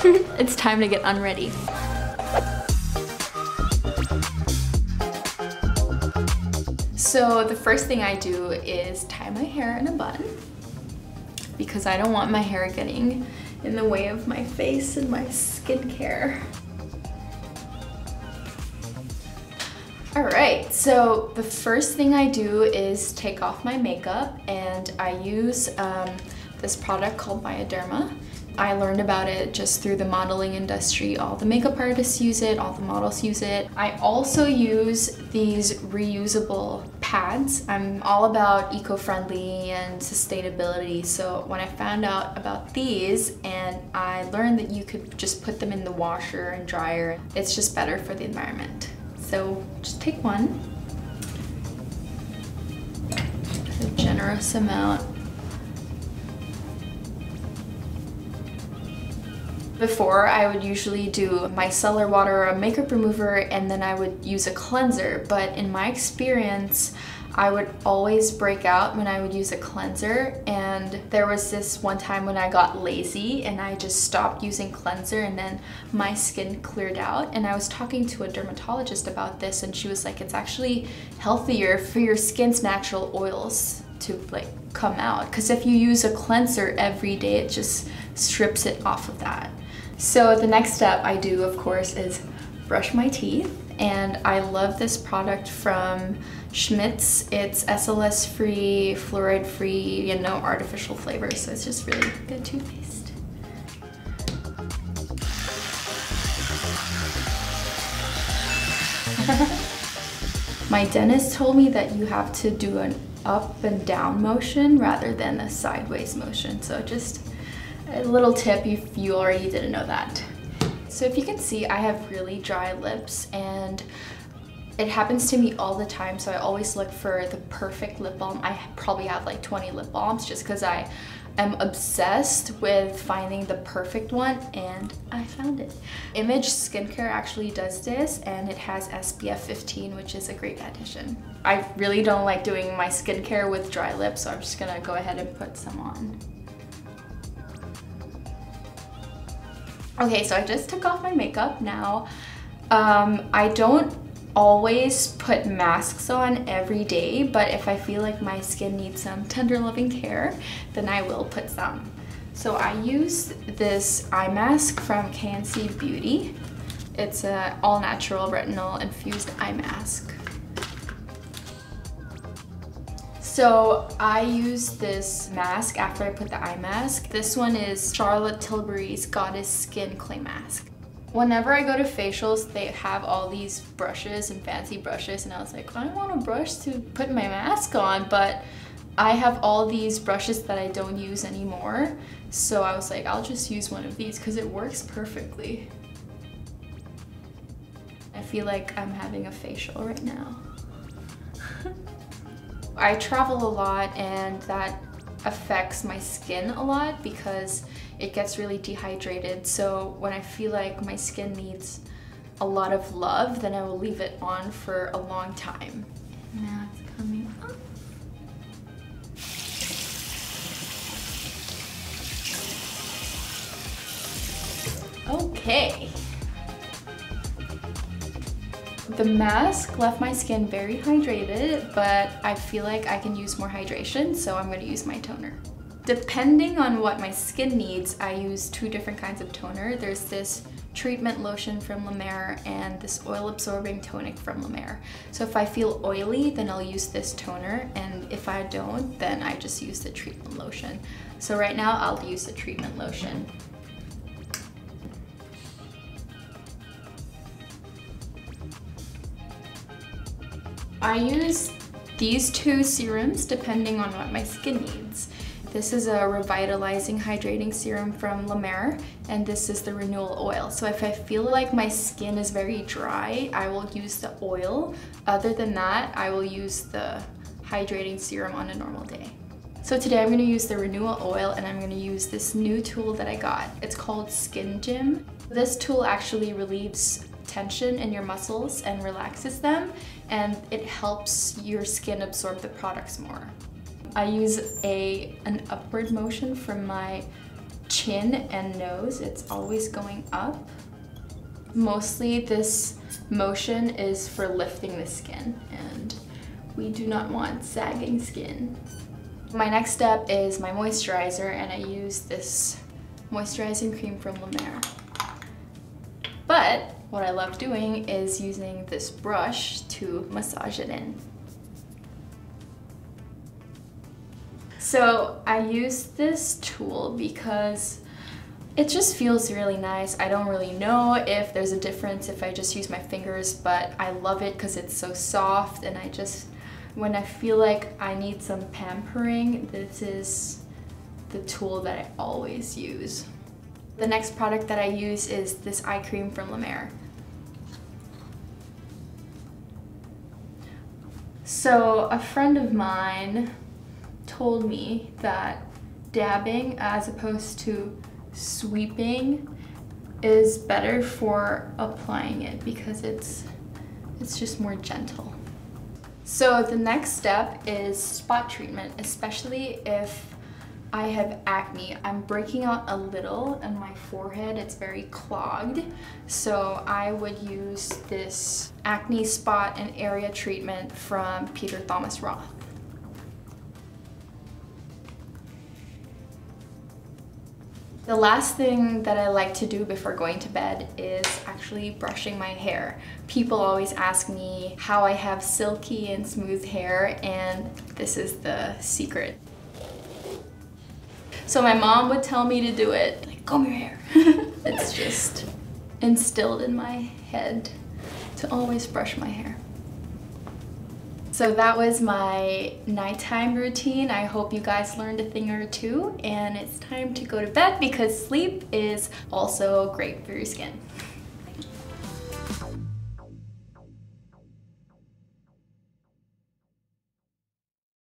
it's time to get unready. So the first thing I do is tie my hair in a bun because I don't want my hair getting in the way of my face and my skincare. All right, so the first thing I do is take off my makeup and I use um, this product called Bioderma. I learned about it just through the modeling industry. All the makeup artists use it, all the models use it. I also use these reusable pads. I'm all about eco-friendly and sustainability. So when I found out about these and I learned that you could just put them in the washer and dryer, it's just better for the environment. So just take one, a generous amount Before, I would usually do micellar water or a makeup remover and then I would use a cleanser. But in my experience, I would always break out when I would use a cleanser. And there was this one time when I got lazy and I just stopped using cleanser and then my skin cleared out. And I was talking to a dermatologist about this and she was like it's actually healthier for your skin's natural oils to like come out. Because if you use a cleanser every day it just strips it off of that so the next step I do, of course, is brush my teeth. And I love this product from Schmidt's. It's SLS free, fluoride free, and no artificial flavors. So it's just really good toothpaste. My dentist told me that you have to do an up and down motion rather than a sideways motion. So just a little tip if you already didn't know that. So if you can see, I have really dry lips and it happens to me all the time, so I always look for the perfect lip balm. I probably have like 20 lip balms just because I am obsessed with finding the perfect one and I found it. Image Skincare actually does this and it has SPF 15 which is a great addition. I really don't like doing my skincare with dry lips so I'm just gonna go ahead and put some on. Okay, so I just took off my makeup now. Um, I don't always put masks on every day, but if I feel like my skin needs some tender loving care, then I will put some. So I use this eye mask from KNC Beauty. It's an all-natural retinol infused eye mask. So I use this mask after I put the eye mask. This one is Charlotte Tilbury's Goddess Skin Clay Mask. Whenever I go to facials, they have all these brushes and fancy brushes and I was like, I want a brush to put my mask on, but I have all these brushes that I don't use anymore. So I was like, I'll just use one of these because it works perfectly. I feel like I'm having a facial right now. I travel a lot and that affects my skin a lot because it gets really dehydrated. So when I feel like my skin needs a lot of love, then I will leave it on for a long time. Now it's coming up. Okay. The mask left my skin very hydrated, but I feel like I can use more hydration, so I'm gonna use my toner. Depending on what my skin needs, I use two different kinds of toner. There's this treatment lotion from La Mer and this oil absorbing tonic from La Mer. So if I feel oily, then I'll use this toner, and if I don't, then I just use the treatment lotion. So right now, I'll use the treatment lotion. I use these two serums depending on what my skin needs. This is a revitalizing hydrating serum from La Mer and this is the renewal oil. So if I feel like my skin is very dry, I will use the oil. Other than that, I will use the hydrating serum on a normal day. So today I'm gonna use the renewal oil and I'm gonna use this new tool that I got. It's called Skin Gym. This tool actually relieves tension in your muscles and relaxes them and it helps your skin absorb the products more. I use a an upward motion from my chin and nose, it's always going up. Mostly this motion is for lifting the skin and we do not want sagging skin. My next step is my moisturizer and I use this moisturizing cream from La Mer. But what I love doing is using this brush to massage it in. So I use this tool because it just feels really nice. I don't really know if there's a difference if I just use my fingers, but I love it because it's so soft and I just, when I feel like I need some pampering, this is the tool that I always use. The next product that I use is this eye cream from La Mer. So a friend of mine told me that dabbing as opposed to sweeping is better for applying it because it's it's just more gentle. So the next step is spot treatment, especially if I have acne. I'm breaking out a little on my forehead. It's very clogged. So I would use this acne spot and area treatment from Peter Thomas Roth. The last thing that I like to do before going to bed is actually brushing my hair. People always ask me how I have silky and smooth hair and this is the secret. So my mom would tell me to do it, like comb your hair. it's just instilled in my head to always brush my hair. So that was my nighttime routine. I hope you guys learned a thing or two and it's time to go to bed because sleep is also great for your skin.